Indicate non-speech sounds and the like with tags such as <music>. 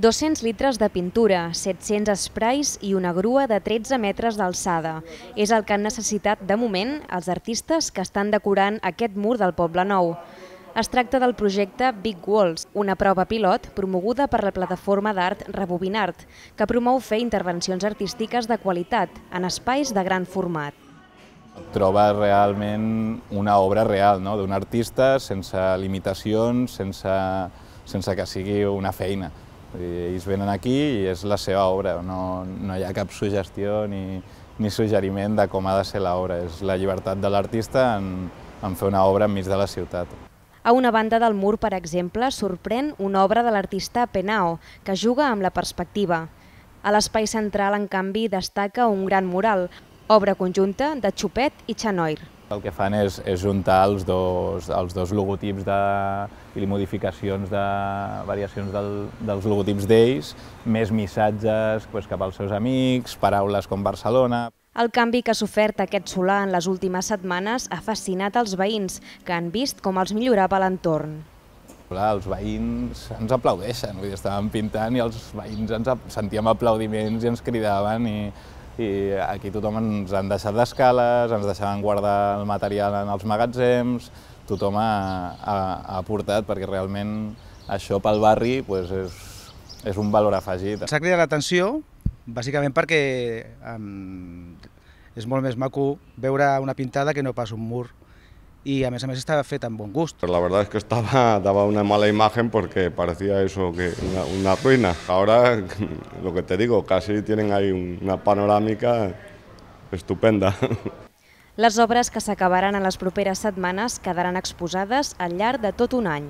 200 litres de pintura, 700 esprais i una grua de 13 metres d'alçada. És el que han necessitat de moment els artistes que estan decorant aquest mur del Poble Nou. Es tracta del projecte Big Walls, una prova pilot promoguda per la plataforma d'art Rebobinart, que promou fer intervencions artístiques de qualitat en espais de gran format. Troba realment una obra real no? d'un artista sense limitacions, sense, sense que sigui una feina. Ells venen aquí i és la seva obra, no, no hi ha cap suggestió ni, ni suggeriment de com ha de ser l'obra. És la llibertat de l'artista en, en fer una obra enmig de la ciutat. A una banda del mur, per exemple, sorprèn una obra de l'artista Penao, que juga amb la perspectiva. A l'espai central, en canvi, destaca un gran mural, obra conjunta de Chupet i Chanoir. El que fan és, és juntar els dos, els dos logotips de, i modificacions de variacions del, dels logotips d'ells, més missatges pues, cap als seus amics, paraules com Barcelona. El canvi que ha sofert aquest solar en les últimes setmanes ha fascinat els veïns, que han vist com els millorava l'entorn. Els veïns ens aplaudeixen, vull dir, estàvem pintant i els veïns ens sentíem aplaudiments i ens cridaven i i aquí tothom ens han deixat d'escales, ens deixaven guardar el material en els magatzems, tothom ha, ha, ha aportat perquè realment això pel barri pues, és, és un valor afegit. S'ha cridat l'atenció bàsicament perquè um, és molt més maco veure una pintada que no pas un mur y a més a més estaba fet amb bon gust. La verdad es que estaba, daba una mala imagen porque parecía eso, que una, una ruina. Ahora, <laughs> lo que te digo, casi tienen ahí una panorámica estupenda. Les obres que s'acabaran en les properes setmanes quedaran exposades al llarg de tot un any.